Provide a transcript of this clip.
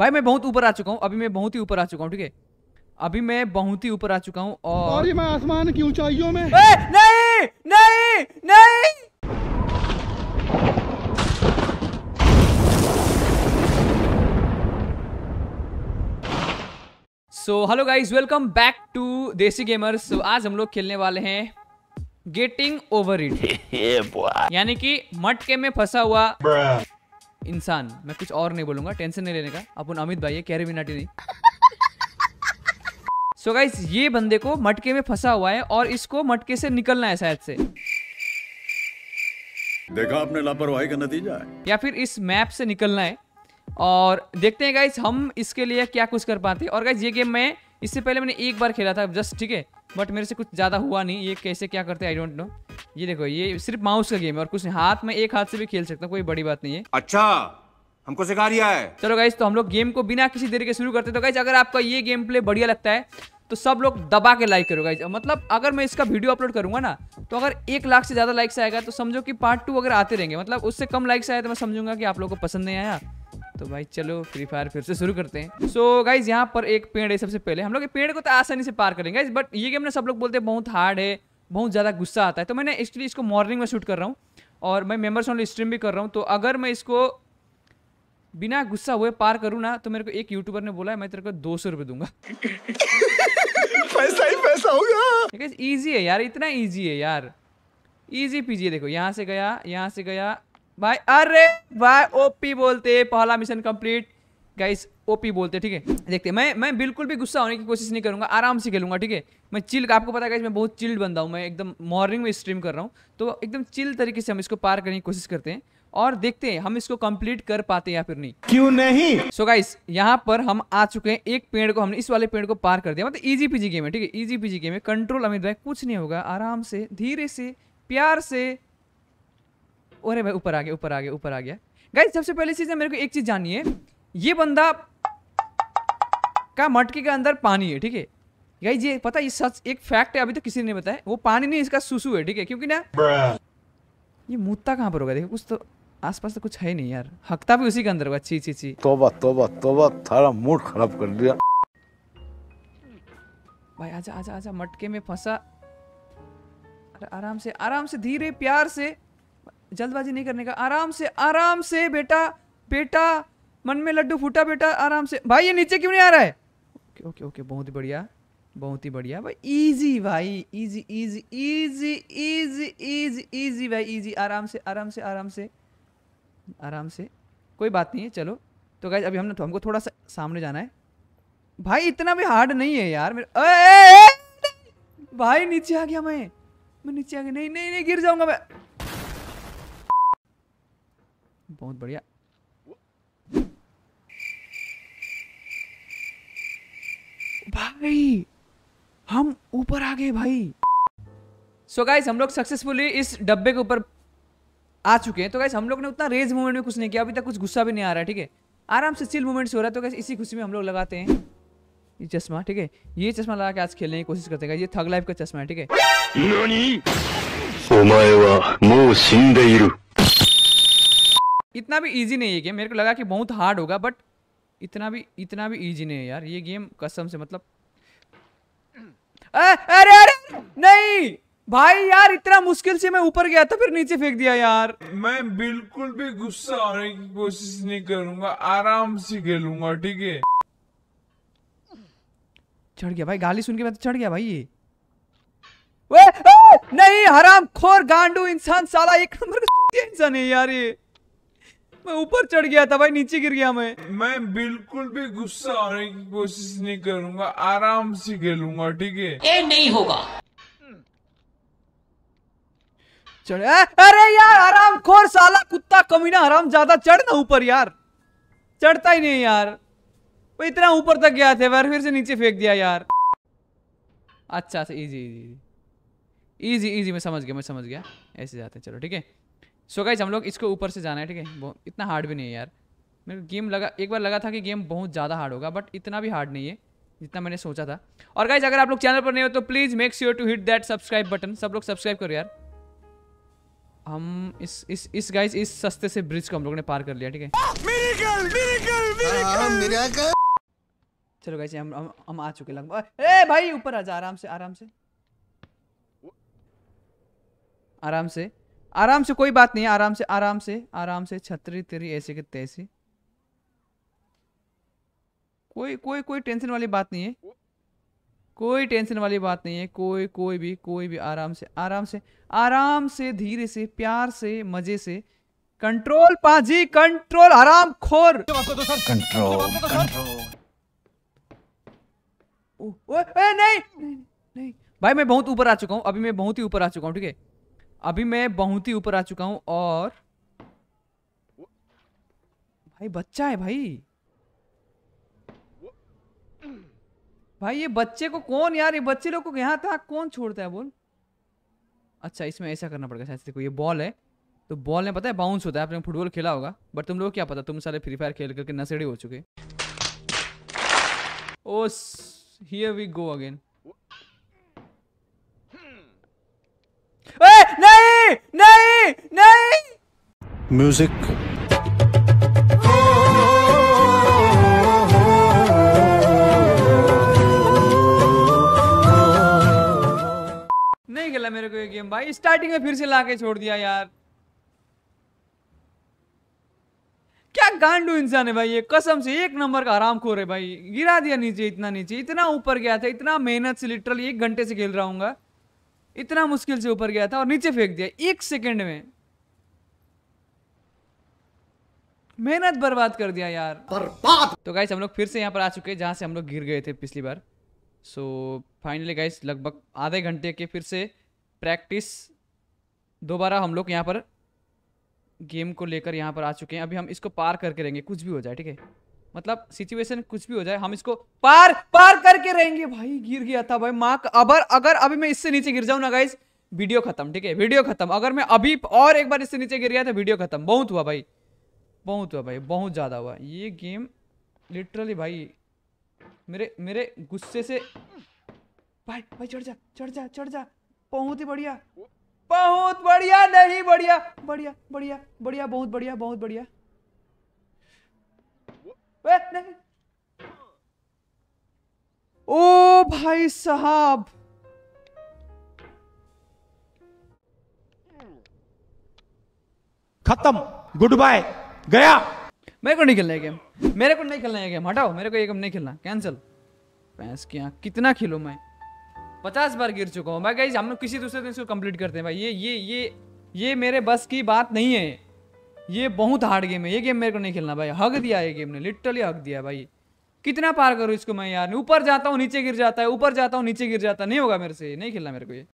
भाई मैं बहुत ऊपर आ चुका हूँ। अभी मैं बहुत ही ऊपर आ चुका हूँ ठीक है? अभी मैं बहुत ही ऊपर आ चुका हूँ और और मैं आसमान की ऊंचाइयों में। ए, नहीं नहीं नहीं। So hello guys welcome back to Desi gamers so आज हम लोग खेलने वाले हैं गेटिंग ओवर इट यानी कि मटके में फंसा हुआ इंसान मैं कुछ और नहीं बोलूँगा टेंशन नहीं लेने का। अपन अमित भाई है कैरी मिनाटी नहीं। सो so गाइस ये बंदे को मटके में फंसा हुआ है और इसको मटके से निकलना है शायद से। देखा आपने लापरवाही का नतीजा है। या फिर इस मैप से निकलना है। और देखते हैं गाइस हम इसके लिए क्या कुछ कर पाते हैं। और गाइस ये गेम मैं इससे पहले मैंने एक बार खेला था जस्ट ठीक है बट मेरे से कुछ ज़्यादा हुआ नहीं। ये कैसे क्या करते आई डोंट नो ये देखो ये सिर्फ़ माउस का गेम है और कुछ हाथ में एक हाथ से भी खेल सकता हूँ कोई बड़ी बात नहीं है। अच्छा हमको सिखा रिया है। चलो गाइज़ तो हम लोग गेम को बिना किसी देरी के शुरू करते तो गाइज़ अगर आपका ये गेम प्ले बढ़िया लगता है तो सब लोग दबा के लाइक करो गाइज़ मतलब अगर मैं इसका वीडियो अपलोड करूँगा ना तो अगर एक लाख से ज़्यादा लाइक्स आएगा तो समझो कि पार्ट टू अगर आते रहेंगे। मतलब उससे कम लाइक्स आया तो मैं समझूँगा कि आप लोगों को पसंद नहीं आया। तो भाई चलो फ्री फायर फिर से शुरू करते हैं। सो so, गाइज़ यहाँ पर एक पेड़ है सबसे पहले। हम लोग पेड़ को तो आसानी से पार करेंगे बट ये गेम ना सब लोग बोलते हैं बहुत हार्ड है बहुत ज़्यादा गुस्सा आता है तो मैंने एक्चुअली इसको मॉर्निंग में शूट कर रहा हूँ और मैं मेंबर्स ऑनली स्ट्रीम भी कर रहा हूँ तो अगर मैं इसको बिना गुस्सा हुए पार करूँ ना तो मेरे को एक यूट्यूबर ने बोला है मैं तेरे को दो सौ रुपये दूँगा। पैसा ही पैसा होगा ईजी है यार इतना ईजी है यार। ईजी पीजिए देखो यहाँ से गया यहाँ से गया भाई अरे भाई ओपी बोलते पहला मिशन कंप्लीट गाइस ओपी बोलते ठीक है? देखते मैं मैं बिल्कुल भी गुस्सा होने की कोशिश नहीं करूँगा आराम से खेलूँगा ठीक है? मैं चिल आपको पता है गाइस मैं बहुत चिल्ड बंदा हूँ मैं एकदम मॉर्निंग में स्ट्रीम कर रहा हूँ तो एकदम चिल तरीके से हम इसको पार करने की कोशिश करते हैं और देखते हैं हम इसको कंप्लीट कर पाते हैं या फिर नहीं। क्यों नहीं? सो गाइस यहाँ पर हम आ चुके हैं एक पेड़ को हमने इस वाले पेड़ को पार कर दिया। मतलब इजी पीजी गेम है ठीक है? इजी पीजी गेम है कंट्रोल अमित भाई कुछ नहीं होगा आराम से धीरे से प्यार से अरे भाई ऊपर आ गया ऊपर आ गया ऊपर आ गया। गाइस सबसे पहली चीज़ है मेरे को एक चीज़ जाननी है। ये बंदा का मटके के अंदर पानी है ठीक है? गाइस ये पता है, ये सच एक फैक्ट है अभी तो किसी ने बताया। वो पानी नहीं इसका सुसु है ठीक है? क्योंकि ना ये मुत्ता कहाँ पर होगा? देखो कुछ तो आसपास तो कुछ है नहीं यार। हकता भी उसी के अंदर होगा। छी छी छी तोबा तोबा तोबा थारा मूड खराब कर दिया। भाई आजा आजा आजा मटके में फंसा। अरे आराम से आराम से धीरे प्यार से। जल्दबाजी नहीं करने का आराम से आराम से बेटा बेटा मन में लड्डू फूटा बेटा आराम से भाई ये नीचे क्यों नहीं आ रहा है ओके ओके ओके बहुत ही बढ़िया बहुत ही बढ़िया भाई इजी भाई easy easy easy easy easy easy भाई इजी आराम से आराम से आराम से आराम से कोई बात नहीं है चलो तो गाइज़ अभी हमने तो हमको थोड़ा सा सामने जाना है भाई इतना भी हार्ड नहीं है यार मेरे ए, ए, ए, भाई नीचे आ गया मैं मैं नीचे आ गया नहीं नहीं नहीं गिर जाऊँगा मैं बहुत बढ़िया। भाई, हम ऊपर आ गए भाई। सो so गाइस हम लोग सक्सेसफुली इस डब्बे के ऊपर आ चुके हैं। तो गाइस हम लोग ने उतना रेज मूवमेंट में कुछ नहीं किया, अभी तक कुछ गुस्सा भी नहीं आ रहा है, ठीक है? आराम से चिल मूवमेंट हो रहा है तो गाइस इसी खुशी में हम लोग लगाते हैं। ये चश्मा, ठीक है? ये चश्मा लगा के आज खेलने की कोशिश करते हैं ये थग लाइफ का चश्मा है, ठीक है? इतना भी इजी नहीं है गेम मेरे को लगा कि बहुत हार्ड होगा बट इतना भी इतना भी इजी नहीं है यार। ये गेम कसम से मतलब अ- अरे अरे नहीं! भाई यार इतना मुश्किल से मैं ऊपर गया था फिर नीचे फेंक दिया यार। मैं बिल्कुल भी गुस्सा होने की कोशिश नहीं करूँगा। आराम से खेलूँगा ठीक है? चढ़ गया भाई गाली सुन के मैं तो चढ़ गया भाई ये। वे, ए, नहीं हराम खोर गांडू इंसान साला एक नंबर का इंसान है यार ये। मैं ऊपर चढ़ गया था भाई नीचे गिर गया मैं। मैं बिल्कुल भी गुस्सा होने की कोशिश नहीं करूँगा आराम से खेलूँगा ठीक है? ये नहीं होगा। चढ़ अरे यार आराम खोर साला कुत्ता कमीना हराम ज़्यादा चढ़ ना ऊपर यार। चढ़ता ही नहीं यार। वो इतना ऊपर तक गया थे बार फिर से नीचे फेंक दिया यार। अच्छा अच्छा इजी इजी इजी इजी मैं समझ गया मैं समझ गया। ऐसे जाते हैं चलो ठीक है? सो गाइज़ हम लोग इसको ऊपर से जाना है ठीक है? इतना हार्ड भी नहीं है यार। मेरे को गेम लगा एक बार लगा था कि गेम बहुत ज़्यादा हार्ड होगा बट इतना भी हार्ड नहीं है जितना मैंने सोचा था। और गाइज़ अगर आप लोग चैनल पर नहीं हो तो please make sure to hit that subscribe button सब लोग सब्सक्राइब करो यार। हम इस इस इस गाइस इस सस्ते से ब्रिज को हम लोग ने पार कर लिया ठीक है? चलो गाइज़ हम हम हम आ चुके लगभग। ए भाई ऊपर आ जा आराम से आराम से। आराम से। आराम से कोई बात नहीं है आराम से आराम से आराम से छतरी तेरी ऐसे के तैसे। कोई कोई कोई टेंशन वाली बात नहीं है। कोई टेंशन वाली बात नहीं है। कोई कोई भी कोई भी आराम से आराम से आराम से धीरे से प्यार से मज़े से। कंट्रोल पाजी कंट्रोल आराम खोर कंट्रोल। नहीं, नहीं नहीं। भाई मैं बहुत ऊपर आ चुका हूँ। अभी मैं बहुत ही ऊपर आ चुका हूँ ठीक है? अभी मैं बहुत ही ऊपर आ चुका हूँ और भाई, बच्चा है भाई। भाई, ये बच्चे को कौन यार? ये बच्चे लोग को यहाँ तक कौन छोड़ता है बोल? अच्छा इसमें ऐसा करना पड़ेगा, शायद देखो, ये बॉल है। तो बॉल में पता है बाउंस होता है, आपने फुटबॉल खेला होगा बट तुम लोग क्या पता? तुम सारे फ्री फायर खेल करके नशेड़ी हो चुके। Oh here we go again नहीं नहीं नहीं म्यूज़िक नहीं खेला मेरे को ये गेम भाई। स्टार्टिंग में फिर से लाके छोड़ दिया यार। क्या गांडू इंसान है भाई ये? कसम से एक नंबर का आराम खोर है भाई। गिरा दिया नीचे, इतना नीचे। इतना ऊपर गया था, इतना मेहनत से लिटरली एक घंटे से खेल रहा हूँ इतना मुश्किल से ऊपर गया था और नीचे फेंक दिया। एक सेकंड में। मेहनत बर्बाद कर दिया यार। बर्बाद! तो गाइस हम लोग फिर से यहाँ पर आ चुके हैं जहाँ से हम लोग गिर गए थे पिछली बार। सो फाइनली गाइस लगभग आधे घंटे के फिर से प्रैक्टिस दोबारा हम लोग यहाँ पर गेम को लेकर यहाँ पर आ चुके हैं। अभी हम इसको पार करके रहेंगे कुछ भी हो जाए ठीक है? मतलब सिचुएशन कुछ भी हो जाए हम इसको पार पार करके रहेंगे। भाई गिर गया था भाई माँ अगर अगर अभी मैं इससे नीचे गिर जाऊँ ना गाइस वीडियो खत्म ठीक है? वीडियो खत्म। अगर मैं अभी और एक बार इससे नीचे गिर गया तो वीडियो खत्म। बहुत हुआ भाई। बहुत हुआ भाई, बहुत ज़्यादा हुआ। ये गेम लिटरली भाई, मेरे मेरे गुस्से से भाई भाई चढ़ जा चढ़ जा चढ़ जा। बहुत ही बढ़िया। बहुत बढ़िया, नहीं, बढ़िया। बढ़िया बढ़िया बढ़िया, बहुत बढ़िया बहुत बढ़िया। ओ भाई साहब। खत्म। गुड बाय गया। मेरे को नहीं खेलना है गेम मेरे को नहीं खेलना है गेम हटाओ, मेरे को ये गेम नहीं खेलना। कैंसिल भैंस की आँख कितना खेलूं मैं? पचास बार गिर चुका हूँ। भाई हम लोग किसी दूसरे दिन इसको कंप्लीट करते हैं। भाई, ये ये ये ये मेरे बस की बात नहीं है। ये बहुत हार्ड गेम है। ये गेम मेरे को नहीं खेलना। भाई हक दिया ये गेम ने। लिटरली हक दिया भाई। कितना पार करूँ इसको मैं यार? ऊपर जाता हूँ, नीचे गिर जाता है। ऊपर जाता हूँ, नीचे गिर जाता नहीं होगा मेरे से। नहीं खेलना मेरे को ये।